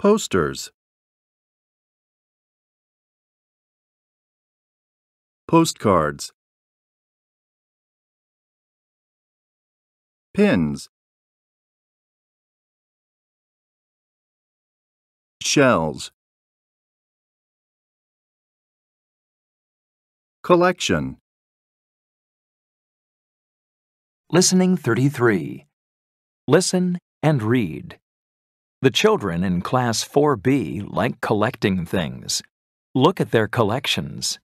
Posters. Postcards. Pins. Shells. Collection. Listening 33. Listen and read. The children in Class 4B like collecting things. Look at their collections.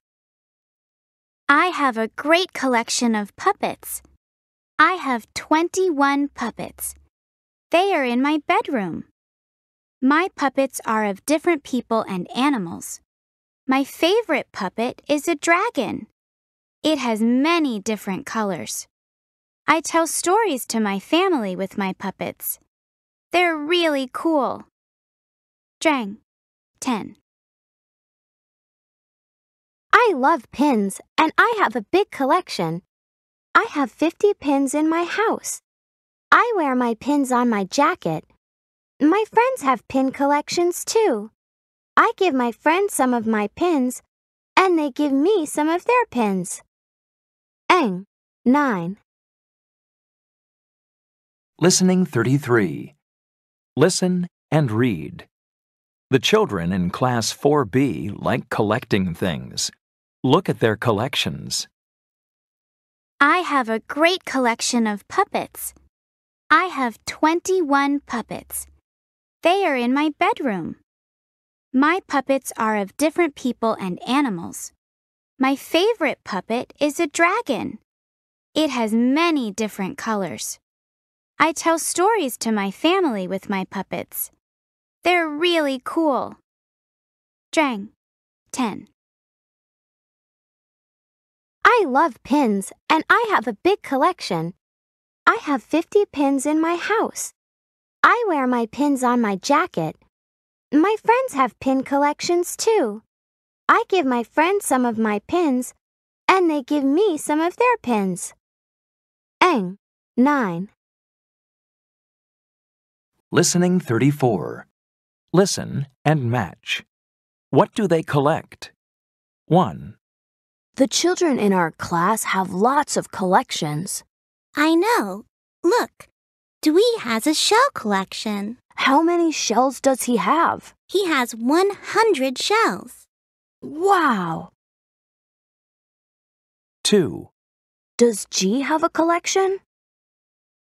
I have a great collection of puppets. I have 21 puppets. They are in my bedroom. My puppets are of different people and animals. My favorite puppet is a dragon. It has many different colors. I tell stories to my family with my puppets. They're really cool. Trang, 10. I love pins, and I have a big collection. I have 50 pins in my house. I wear my pins on my jacket. My friends have pin collections too. I give my friends some of my pins, and they give me some of their pins. Eng, 9. Listening 33. Listen and read. The children in Class 4B like collecting things. Look at their collections. I have a great collection of puppets. I have 21 puppets. They are in my bedroom. My puppets are of different people and animals. My favorite puppet is a dragon. It has many different colors. I tell stories to my family with my puppets. They're really cool. Trang, 10. I love pins, and I have a big collection. I have 50 pins in my house. I wear my pins on my jacket. My friends have pin collections too. I give my friends some of my pins, and they give me some of their pins. Eng, 9. Listening 34. Listen and match. What do they collect? 1, The children in our class have lots of collections. I know. Look, Dewey has a shell collection. How many shells does he have? He has 100 shells. Wow! 2, Does G have a collection?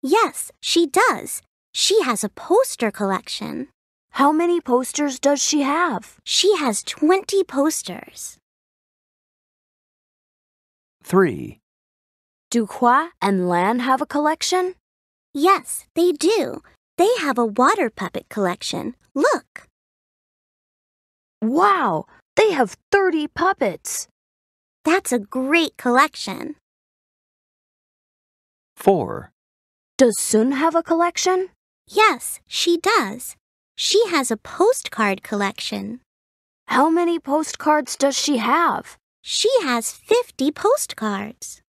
Yes, she does. She has a poster collection. How many posters does she have? She has 20 posters. 3, Do Hoa and Lan have a collection? Yes, they do. They have a water puppet collection. Look. Wow! They have 30 puppets. That's a great collection. 4, Does Sun have a collection? Yes, she does. She has a postcard collection. How many postcards does she have? She has 50 postcards.